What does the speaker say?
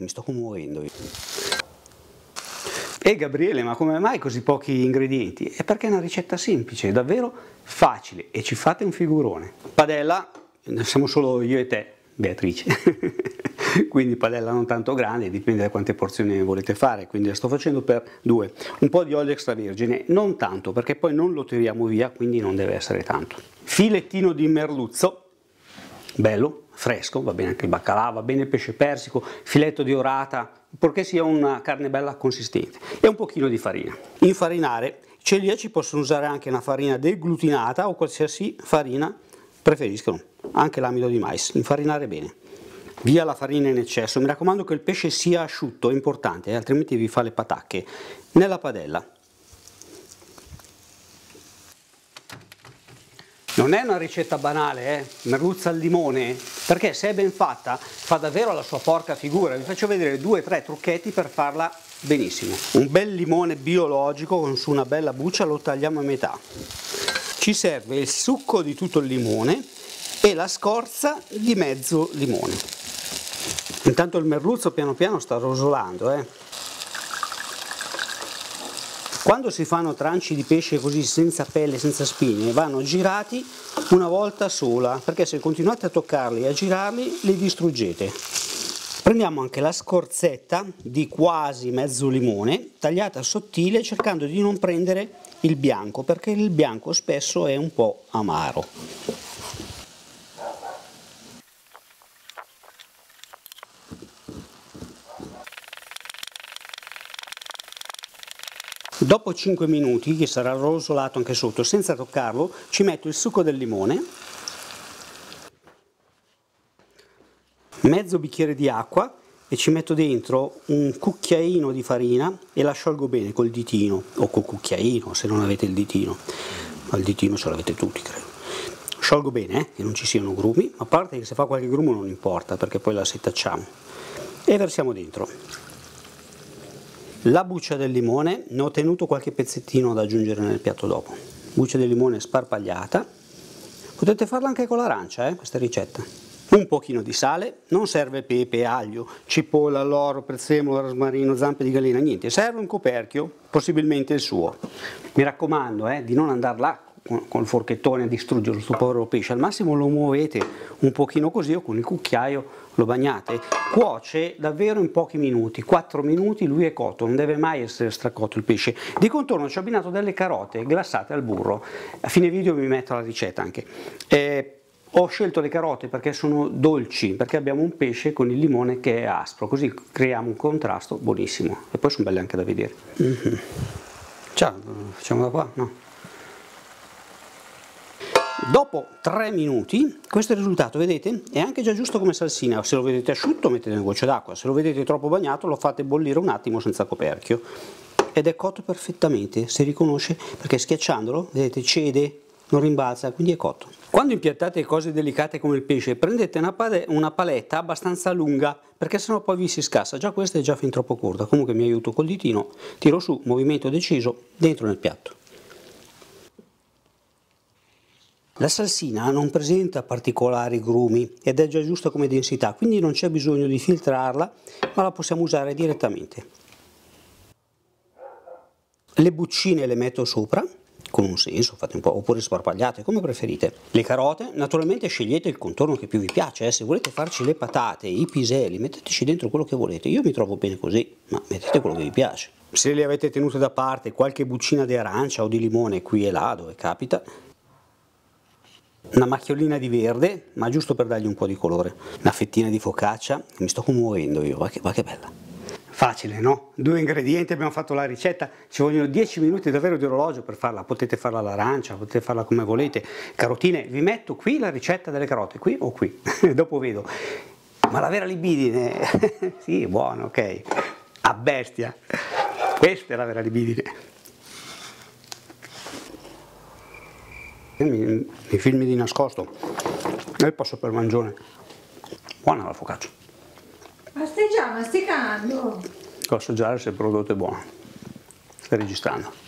mi sto commuovendo. E Gabriele, ma come mai così pochi ingredienti? È perché è una ricetta semplice, davvero facile e ci fate un figurone. Padella, siamo solo io e te, Beatrice. quindi padella non tanto grande, dipende da quante porzioni volete fare, quindi la sto facendo per due. Un po' di olio extravergine, non tanto perché poi non lo tiriamo via, quindi non deve essere tanto. Filettino di merluzzo, bello, fresco, va bene anche il baccalà, va bene il pesce persico, filetto di orata, purché sia una carne bella consistente e un pochino di farina. Infarinare, i celiaci possono usare anche una farina deglutinata o qualsiasi farina preferiscono, anche l'amido di mais, infarinare bene. Via la farina in eccesso, mi raccomando che il pesce sia asciutto, è importante, altrimenti vi fa le patacche. Nella padella. Non è una ricetta banale, eh? merluzza al limone, perché se è ben fatta fa davvero la sua porca figura. Vi faccio vedere due o tre trucchetti per farla benissimo. Un bel limone biologico con su una bella buccia lo tagliamo a metà. Ci serve il succo di tutto il limone e la scorza di mezzo limone. Intanto il merluzzo piano piano sta rosolando. Eh. Quando si fanno tranci di pesce così senza pelle, senza spine, vanno girati una volta sola, perché se continuate a toccarli e a girarli li distruggete. Prendiamo anche la scorzetta di quasi mezzo limone, tagliata sottile, cercando di non prendere il bianco, perché il bianco spesso è un po' amaro. Dopo 5 minuti, che sarà rosolato anche sotto, senza toccarlo, ci metto il succo del limone, mezzo bicchiere di acqua e ci metto dentro un cucchiaino di farina e la sciolgo bene col ditino o col cucchiaino se non avete il ditino, ma il ditino ce l'avete tutti credo. Sciolgo bene, eh, che non ci siano grumi, a parte che se fa qualche grumo non importa perché poi la setacciamo e versiamo dentro. La buccia del limone, ne ho tenuto qualche pezzettino da aggiungere nel piatto dopo. Buccia di limone sparpagliata. Potete farla anche con l'arancia, eh, questa ricetta. Un pochino di sale, non serve pepe, aglio, cipolla, alloro, prezzemolo, rosmarino, zampe di gallina, niente. Serve un coperchio, possibilmente il suo. Mi raccomando eh, di non andare là con il forchettone a distruggere questo povero pesce, al massimo lo muovete un pochino così o con il cucchiaio lo bagnate, cuoce davvero in pochi minuti, 4 minuti lui è cotto, non deve mai essere stracotto il pesce. Di contorno ci ho abbinato delle carote glassate al burro, a fine video vi metto la ricetta anche. Eh, ho scelto le carote perché sono dolci, perché abbiamo un pesce con il limone che è aspro, così creiamo un contrasto buonissimo e poi sono belle anche da vedere. Mm -hmm. Ciao, facciamo da qua? No. Dopo 3 minuti, questo è il risultato, vedete? È anche già giusto come salsina, se lo vedete asciutto mettete una goccia d'acqua, se lo vedete troppo bagnato lo fate bollire un attimo senza coperchio. Ed è cotto perfettamente, si riconosce, perché schiacciandolo, vedete, cede, non rimbalza, quindi è cotto. Quando impiattate cose delicate come il pesce, prendete una, una paletta abbastanza lunga, perché sennò poi vi si scassa. Già questa è già fin troppo corta, comunque mi aiuto col ditino, tiro su, movimento deciso, dentro nel piatto. La salsina non presenta particolari grumi ed è già giusta come densità, quindi non c'è bisogno di filtrarla, ma la possiamo usare direttamente. Le buccine le metto sopra, con un senso, fate un po', oppure sparpagliate, come preferite. Le carote, naturalmente scegliete il contorno che più vi piace, eh. se volete farci le patate, i piselli, metteteci dentro quello che volete, io mi trovo bene così, ma mettete quello che vi piace. Se le avete tenute da parte qualche buccina di arancia o di limone qui e là dove capita, una macchiolina di verde, ma giusto per dargli un po' di colore, una fettina di focaccia, mi sto commuovendo io, va che, va che bella. Facile, no? Due ingredienti, abbiamo fatto la ricetta, ci vogliono 10 minuti davvero di orologio per farla, potete farla all'arancia, potete farla come volete. Carotine, vi metto qui la ricetta delle carote, qui o qui, dopo vedo. Ma la vera libidine, sì, buono, ok, a bestia, questa è la vera libidine. Mi, mi filmi di nascosto e passo per mangione. Buona la focaccia. Ma stai già masticando? Devo assaggiare se il prodotto è buono. Stai registrando.